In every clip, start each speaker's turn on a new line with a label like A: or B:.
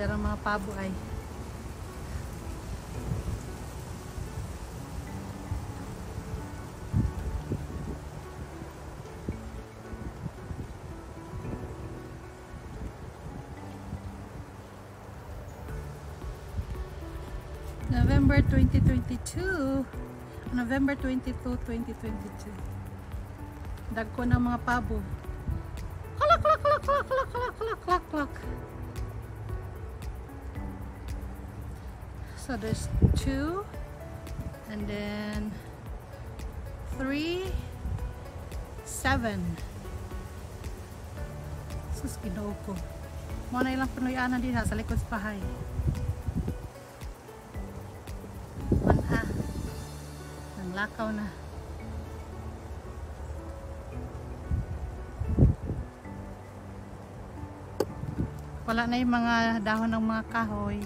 A: Ganda ng mga pabo ay. November 2022 November 22, 2022 Dagko ng mga pabo. Klak, klak, klak, klak, klak, klak, klak, klak, So there's two and then three seven Sus, ginoo ko Mo na ilang punuyanan din ha, sa likod sa bahay Mana. Ang lakaw na. Wala na yung mga dahon ng mga kahoy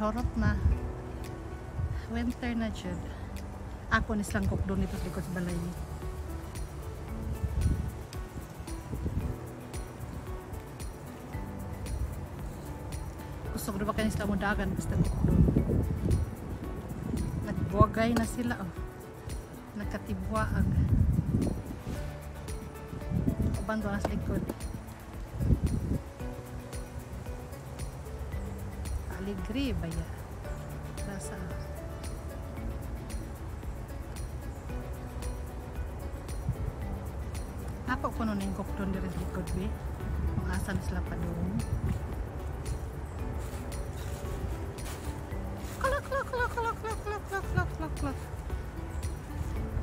A: harap na winter na jud ako ni lang kok doon ito sa likod balay ni kusog diba kanis lang mudagan basta kok doon nagbuwagay na sila oh. nagkatibwaag abando na sa likod. Ya? Rasa. Ako ko nun yung kokton diri likod be. Kung asan sila pa doon. Klak klak klak klak klak klak klak klak klak klak.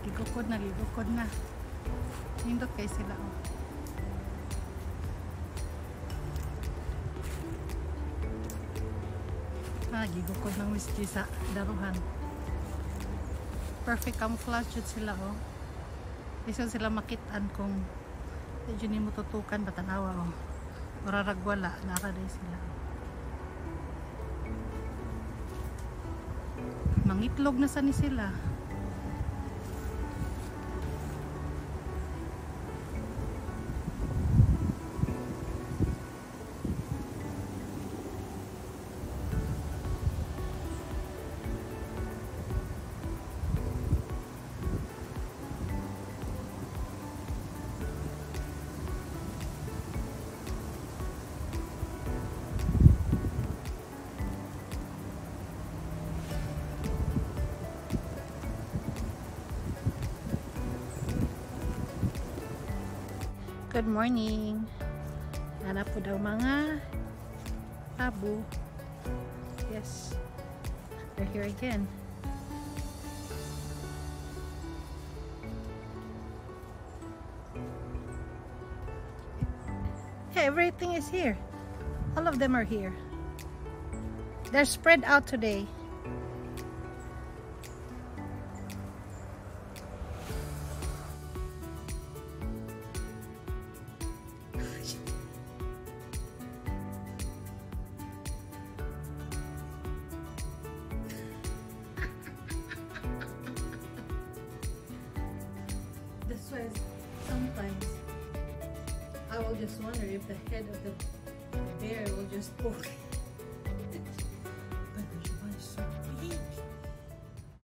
A: Gigukod na, gigukod na. Nindot kay sila oh. Ah, gigukod ng whiskey sa daruhan. Perfect camouflage yun sila oh. Isa sila makitaan kung medyo ni mo tutukan batanawa oh. Mararagwala, nakaday sila. Mangitlog na sa ni sila. Good morning. Hanap po daw mga pabo. Yes. They're here again. Everything is here. All of them are here. They're spread out today. Sometimes I will just wonder if the head of the bear will just poke